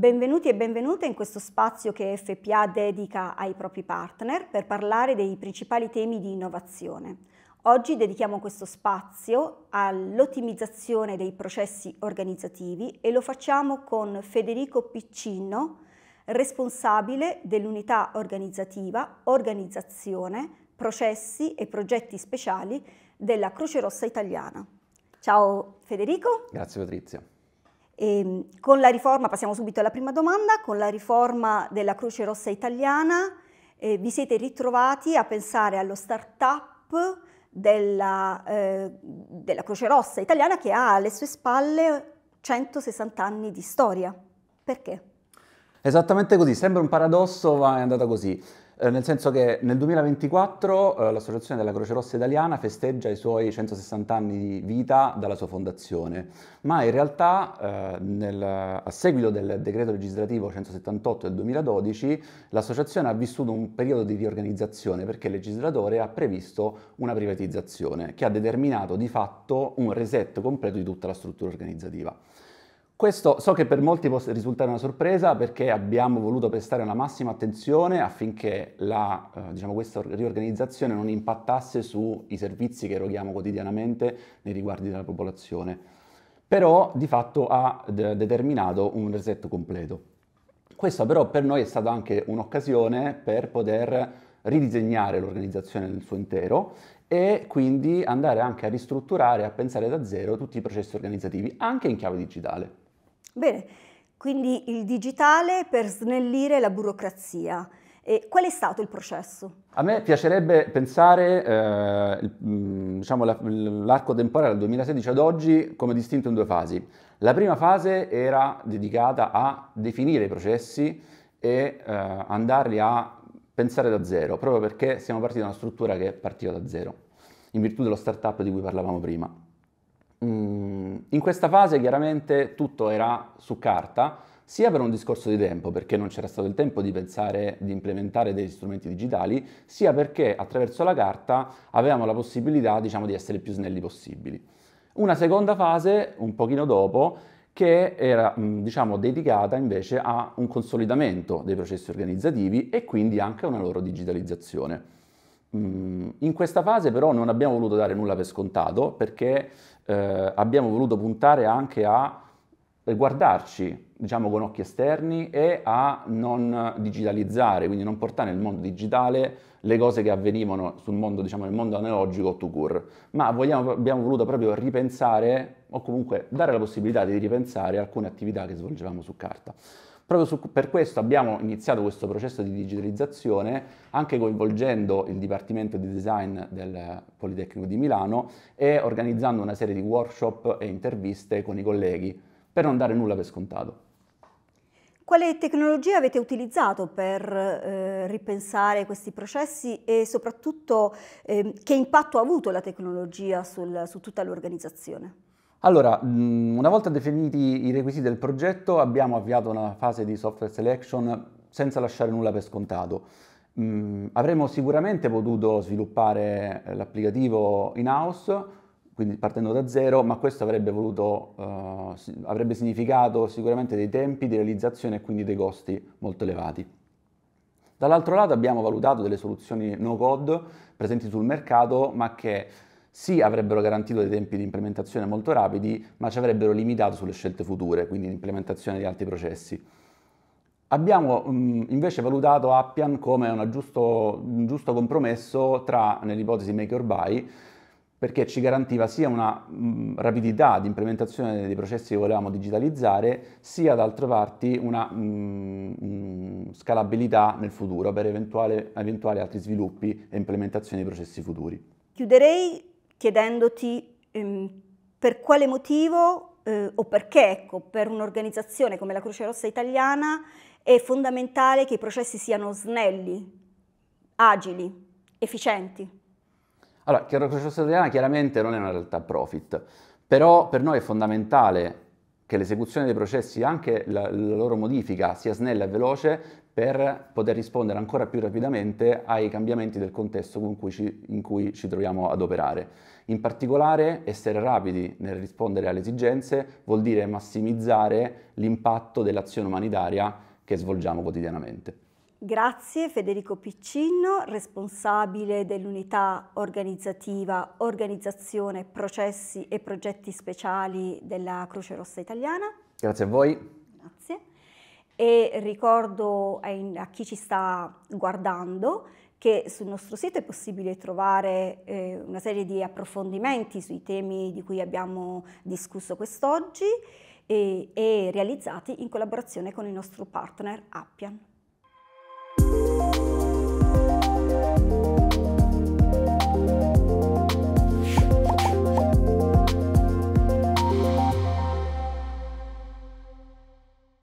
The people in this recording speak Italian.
Benvenuti e benvenute in questo spazio che FPA dedica ai propri partner per parlare dei principali temi di innovazione. Oggi dedichiamo questo spazio all'ottimizzazione dei processi organizzativi e lo facciamo con Federico Piccinno, responsabile dell'unità organizzativa, organizzazione, processi e progetti speciali della Croce Rossa Italiana. Ciao Federico. Grazie Patrizia. E ehm, con la riforma, passiamo subito alla prima domanda, con la riforma della Croce Rossa Italiana eh, vi siete ritrovati a pensare allo start-up della, eh, della Croce Rossa Italiana che ha alle sue spalle 160 anni di storia. Perché? Esattamente così, sembra un paradosso ma è andata così. Eh, nel senso che nel 2024 eh, l'Associazione della Croce Rossa Italiana festeggia i suoi 160 anni di vita dalla sua fondazione, ma in realtà eh, nel, a seguito del decreto legislativo 178 del 2012 l'associazione ha vissuto un periodo di riorganizzazione perché il legislatore ha previsto una privatizzazione che ha determinato di fatto un reset completo di tutta la struttura organizzativa. Questo so che per molti può risultare una sorpresa perché abbiamo voluto prestare una massima attenzione affinché la, eh, diciamo, questa riorganizzazione non impattasse sui servizi che eroghiamo quotidianamente nei riguardi della popolazione. Però di fatto ha de- determinato un reset completo. Questa però per noi è stata anche un'occasione per poter ridisegnare l'organizzazione nel suo intero e quindi andare anche a ristrutturare, a pensare da zero tutti i processi organizzativi, anche in chiave digitale. Bene, quindi il digitale per snellire la burocrazia. E qual è stato il processo? A me piacerebbe pensare eh, diciamo, l'arco temporale dal 2016 ad oggi come distinto in due fasi. La prima fase era dedicata a definire i processi e eh, andarli a pensare da zero, proprio perché siamo partiti da una struttura che partiva da zero, in virtù dello startup di cui parlavamo prima. Mm, in questa fase chiaramente tutto era su carta, sia per un discorso di tempo, perché non c'era stato il tempo di pensare di implementare degli strumenti digitali, sia perché attraverso la carta avevamo la possibilità, diciamo, di essere più snelli possibili. Una seconda fase, un pochino dopo, che era mm, diciamo, dedicata invece a un consolidamento dei processi organizzativi e quindi anche a una loro digitalizzazione. Mm, in questa fase però non abbiamo voluto dare nulla per scontato perché eh, abbiamo voluto puntare anche a guardarci diciamo con occhi esterni e a non digitalizzare, quindi non portare nel mondo digitale le cose che avvenivano sul mondo, diciamo, nel mondo analogico to cure, ma vogliamo, abbiamo voluto proprio ripensare o comunque dare la possibilità di ripensare alcune attività che svolgevamo su carta. Proprio su, per questo abbiamo iniziato questo processo di digitalizzazione anche coinvolgendo il Dipartimento di Design del Politecnico di Milano e organizzando una serie di workshop e interviste con i colleghi per non dare nulla per scontato. Quale tecnologia avete utilizzato per eh, ripensare questi processi e soprattutto eh, che impatto ha avuto la tecnologia sul, su tutta l'organizzazione? Allora, mm, una volta definiti i requisiti del progetto abbiamo avviato una fase di software selection senza lasciare nulla per scontato. Mm, avremmo sicuramente potuto sviluppare l'applicativo in-house, quindi partendo da zero, ma questo avrebbe, voluto, uh, avrebbe significato sicuramente dei tempi di realizzazione e quindi dei costi molto elevati. Dall'altro lato abbiamo valutato delle soluzioni no code presenti sul mercato, ma che sì avrebbero garantito dei tempi di implementazione molto rapidi, ma ci avrebbero limitato sulle scelte future, quindi l'implementazione di altri processi. Abbiamo mh, invece valutato Appian come giusto, un giusto compromesso tra, nell'ipotesi make or buy, perché ci garantiva sia una mh, rapidità di implementazione dei processi che volevamo digitalizzare, sia d'altra parte una mh, scalabilità nel futuro per eventuali altri sviluppi e implementazioni dei processi futuri. Chiuderei chiedendoti ehm, per quale motivo eh, o perché ecco, per un'organizzazione come la Croce Rossa Italiana è fondamentale che i processi siano snelli, agili, efficienti. Allora, la Croce Rossa Italiana chiaramente non è una realtà profit, però per noi è fondamentale che l'esecuzione dei processi, anche la, la, loro modifica, sia snella e veloce per poter rispondere ancora più rapidamente ai cambiamenti del contesto cui ci, in cui ci troviamo ad operare. In particolare, essere rapidi nel rispondere alle esigenze vuol dire massimizzare l'impatto dell'azione umanitaria che svolgiamo quotidianamente. Grazie Federico Piccino, responsabile dell'unità organizzativa Organizzazione, Processi e Progetti Speciali della Croce Rossa Italiana. Grazie a voi. Grazie. E ricordo a chi ci sta guardando che sul nostro sito è possibile trovare eh, una serie di approfondimenti sui temi di cui abbiamo discusso quest'oggi e, e realizzati in collaborazione con il nostro partner Appian.